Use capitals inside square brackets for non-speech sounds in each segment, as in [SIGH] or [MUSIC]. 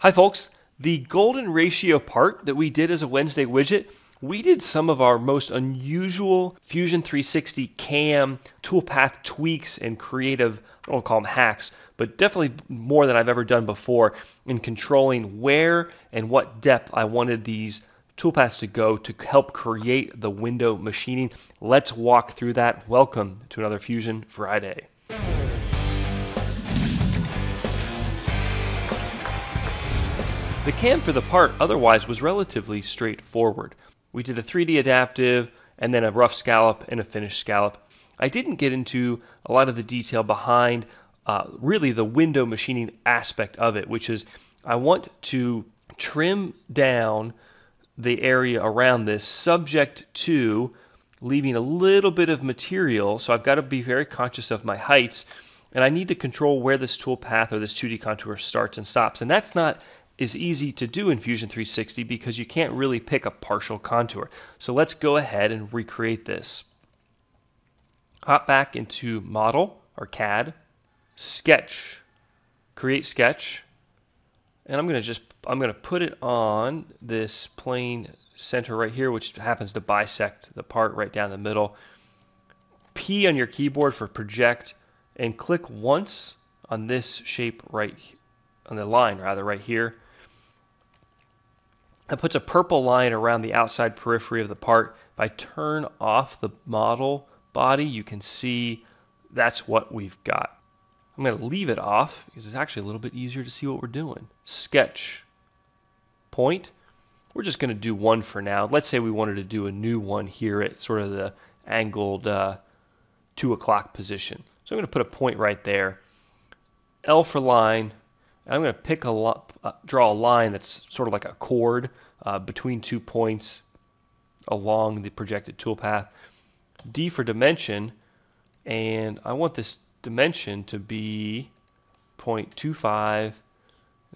Hi, folks. The golden ratio part that we did as a Wednesday widget, we did some of our most unusual Fusion 360 CAM toolpath tweaks and creative, I don't call them hacks, but definitely more than I've ever done before in controlling where and what depth I wanted these toolpaths to go to help create the window machining. Let's walk through that. Welcome to another Fusion Friday. The cam for the part otherwise was relatively straightforward. We did a 3D adaptive and then a rough scallop and a finished scallop. I didn't get into a lot of the detail behind uh, really the window machining aspect of it, which is I want to trim down the area around this subject to leaving a little bit of material. So I've got to be very conscious of my heights and I need to control where this tool path or this 2D contour starts and stops. And that's not is easy to do in Fusion 360 because you can't really pick a partial contour. So let's go ahead and recreate this. Hop back into Model or CAD, Sketch, Create Sketch, and I'm going to just I'm going to put it on this plane center right here, which happens to bisect the part right down the middle. P on your keyboard for project, and click once on this shape right on the line rather right here it puts a purple line around the outside periphery of the part. If I turn off the model body, you can see that's what we've got. I'm going to leave it off because it's actually a little bit easier to see what we're doing. Sketch, point. We're just going to do one for now. Let's say we wanted to do a new one here at sort of the angled uh, 2 o'clock position. So I'm going to put a point right there. L for line, I'm going to pick a uh, draw a line that's sort of like a chord uh, between two points along the projected toolpath. D for dimension, and I want this dimension to be 0.25.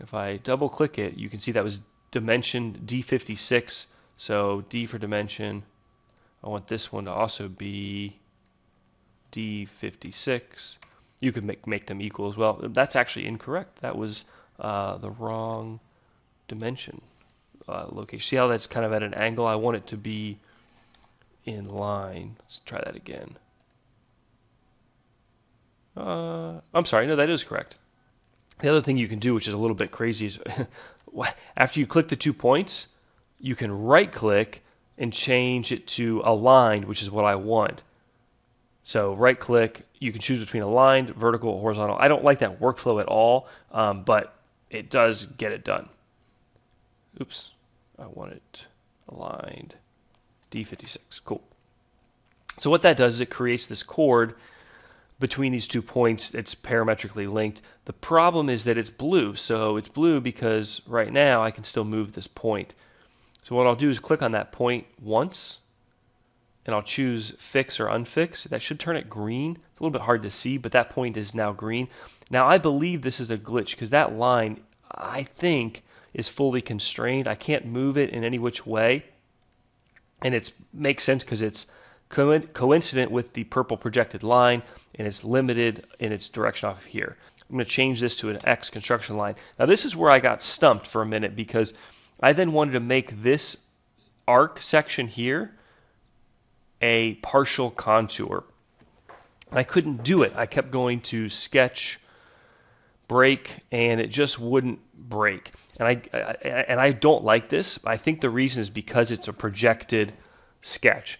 If I double click it, you can see that was dimension D56. So D for dimension. I want this one to also be D56. You could make, make them equal as well. That's actually incorrect. That was uh, the wrong dimension uh, location. See how that's kind of at an angle? I want it to be in line. Let's try that again. Uh, I'm sorry, no, that is correct. The other thing you can do, which is a little bit crazy, is [LAUGHS] after you click the two points, you can right click and change it to aligned, which is what I want. So right click, you can choose between aligned, vertical, horizontal. I don't like that workflow at all, um, but it does get it done. Oops, I want it aligned. D56, cool. So what that does is it creates this chord between these two points It's parametrically linked. The problem is that it's blue. So it's blue because right now I can still move this point. So what I'll do is click on that point once and I'll choose fix or unfix. That should turn it green. It's a little bit hard to see, but that point is now green. Now I believe this is a glitch because that line, I think, is fully constrained. I can't move it in any which way. And it makes sense because it's co coincident with the purple projected line and it's limited in its direction off of here. I'm going to change this to an X construction line. Now this is where I got stumped for a minute because I then wanted to make this arc section here a partial contour. I couldn't do it. I kept going to sketch, break, and it just wouldn't break. And I, I and I don't like this. I think the reason is because it's a projected sketch,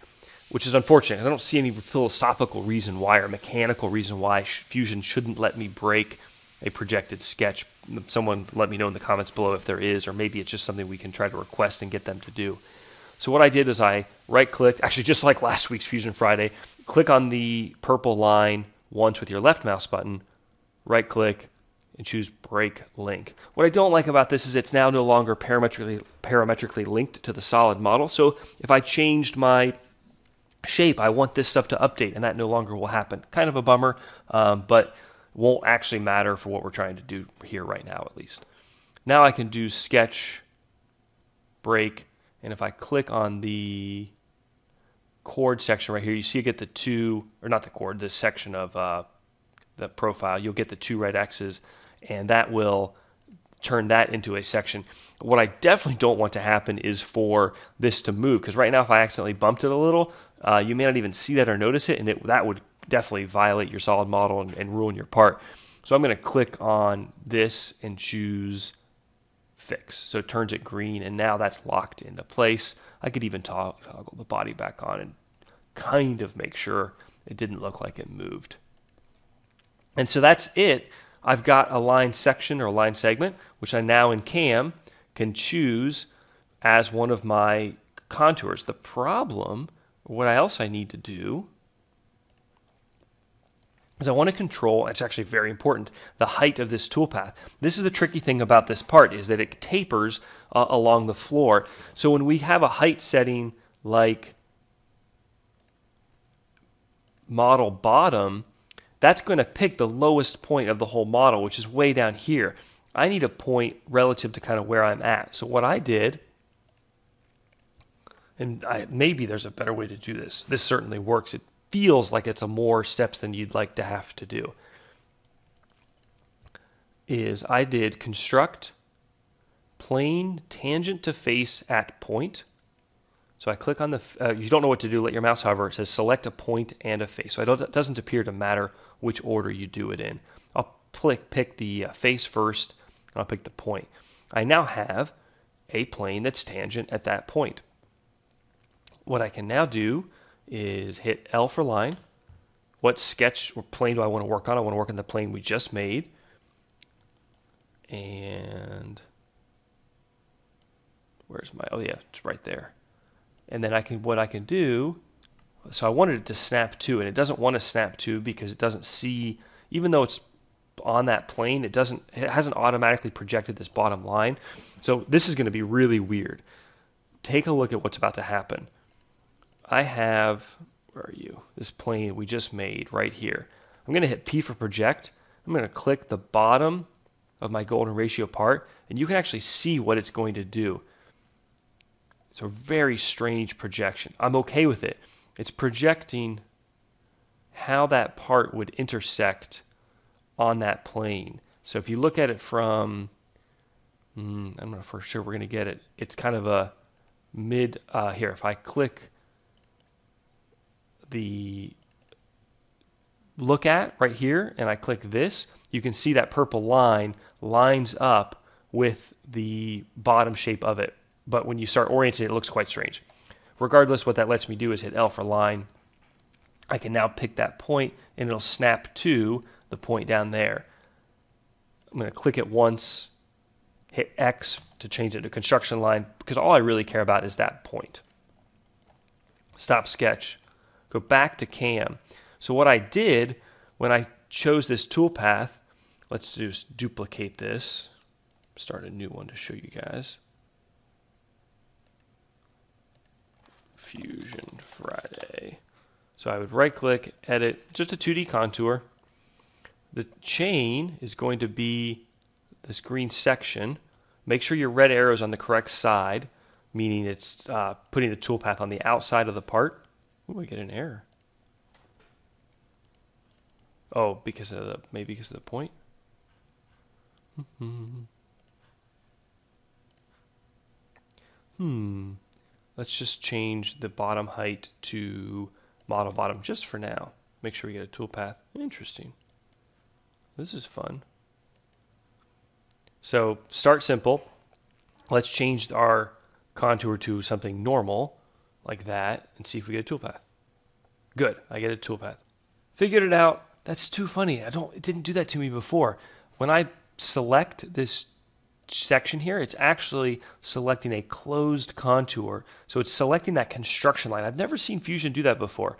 which is unfortunate. I don't see any philosophical reason why or mechanical reason why Fusion shouldn't let me break a projected sketch. Someone let me know in the comments below if there is, or maybe it's just something we can try to request and get them to do. So what I did is I right clicked, actually just like last week's Fusion Friday, click on the purple line once with your left mouse button, right click, and choose break link. What I don't like about this is it's now no longer parametrically, parametrically linked to the solid model. So if I changed my shape, I want this stuff to update, and that no longer will happen. Kind of a bummer, um, but won't actually matter for what we're trying to do here right now, at least. Now I can do sketch, break, and if I click on the chord section right here, you see you get the two, or not the chord, this section of uh, the profile, you'll get the two red X's, and that will turn that into a section. What I definitely don't want to happen is for this to move because right now if I accidentally bumped it a little, uh, you may not even see that or notice it and it, that would definitely violate your solid model and, and ruin your part. So I'm going to click on this and choose fix. So it turns it green and now that's locked into place. I could even toggle the body back on and kind of make sure it didn't look like it moved. And so that's it. I've got a line section or a line segment, which I now in CAM can choose as one of my contours. The problem, what else I need to do, is I want to control, it's actually very important, the height of this toolpath. This is the tricky thing about this part is that it tapers uh, along the floor. So when we have a height setting like model bottom, that's going to pick the lowest point of the whole model, which is way down here. I need a point relative to kind of where I'm at. So what I did, and I, maybe there's a better way to do this. This certainly works. It feels like it's a more steps than you'd like to have to do. Is I did construct plane tangent to face at point. So I click on the, uh, you don't know what to do, let your mouse hover. It says select a point and a face. So it doesn't appear to matter which order you do it in. I'll pick the uh, face first, and I'll pick the point. I now have a plane that's tangent at that point. What I can now do is hit L for line. What sketch or plane do I want to work on? I want to work on the plane we just made. And where's my, oh yeah, it's right there. And then I can, what I can do so I wanted it to snap to, and it doesn't want to snap to because it doesn't see, even though it's on that plane, it doesn't, it hasn't automatically projected this bottom line. So this is going to be really weird. Take a look at what's about to happen. I have, where are you? This plane we just made right here. I'm going to hit P for project. I'm going to click the bottom of my golden ratio part, and you can actually see what it's going to do. It's a very strange projection. I'm okay with it it's projecting how that part would intersect on that plane. So if you look at it from, mm, I'm not for sure we're going to get it. It's kind of a mid uh, here. If I click the look at right here and I click this, you can see that purple line lines up with the bottom shape of it. But when you start orienting it, looks quite strange. Regardless, what that lets me do is hit L for line. I can now pick that point and it'll snap to the point down there. I'm going to click it once, hit X to change it to construction line because all I really care about is that point. Stop sketch. Go back to cam. So what I did when I chose this toolpath, let's just duplicate this, start a new one to show you guys. Fusion Friday. So I would right click, edit, just a 2D contour. The chain is going to be this green section. Make sure your red arrow is on the correct side, meaning it's uh, putting the toolpath on the outside of the part. Ooh, I get an error. Oh, because of the, maybe because of the point? [LAUGHS] hmm. Let's just change the bottom height to model bottom just for now. Make sure we get a toolpath. Interesting. This is fun. So start simple. Let's change our contour to something normal like that and see if we get a toolpath. Good, I get a toolpath. Figured it out. That's too funny. I don't it didn't do that to me before. When I select this section here, it's actually selecting a closed contour. So it's selecting that construction line. I've never seen Fusion do that before.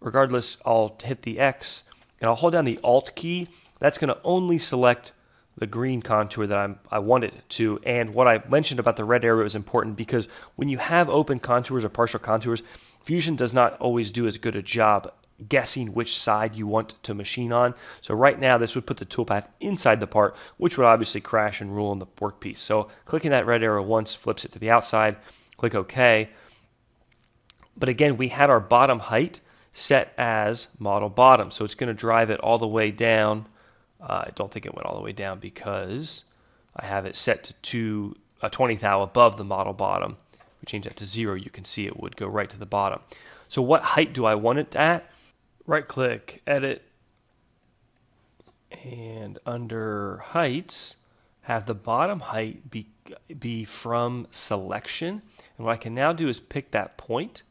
Regardless, I'll hit the X and I'll hold down the Alt key. That's going to only select the green contour that I'm, I want it to. And what I mentioned about the red arrow is important because when you have open contours or partial contours, Fusion does not always do as good a job guessing which side you want to machine on. So right now this would put the toolpath inside the part, which would obviously crash and rule in the workpiece. So clicking that red arrow once flips it to the outside, click OK. But again, we had our bottom height set as model bottom. So it's going to drive it all the way down. Uh, I don't think it went all the way down because I have it set to two, uh, 20 thou above the model bottom. If we change that to zero, you can see it would go right to the bottom. So what height do I want it at? Right click, edit, and under heights, have the bottom height be, be from selection. And what I can now do is pick that point.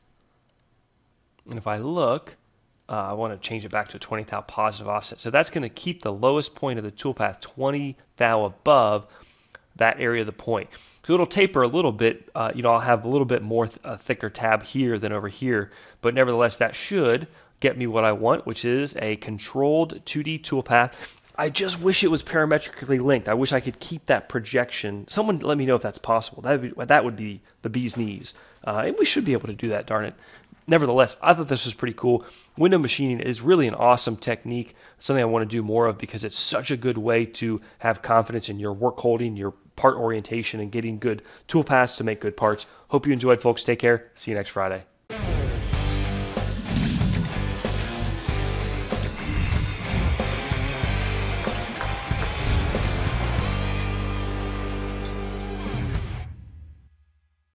And if I look, uh, I want to change it back to a 20 thou positive offset. So that's going to keep the lowest point of the toolpath 20 thou above that area of the point. So it'll taper a little bit. Uh, you know, I'll have a little bit more th- a thicker tab here than over here, but nevertheless, that should get me what I want, which is a controlled 2D toolpath. I just wish it was parametrically linked. I wish I could keep that projection. Someone let me know if that's possible. That would be, that would be the bee's knees. Uh, and we should be able to do that, darn it. Nevertheless, I thought this was pretty cool. Window machining is really an awesome technique, something I want to do more of because it's such a good way to have confidence in your work holding, your part orientation, and getting good tool paths to make good parts. Hope you enjoyed, folks. Take care. See you next Friday.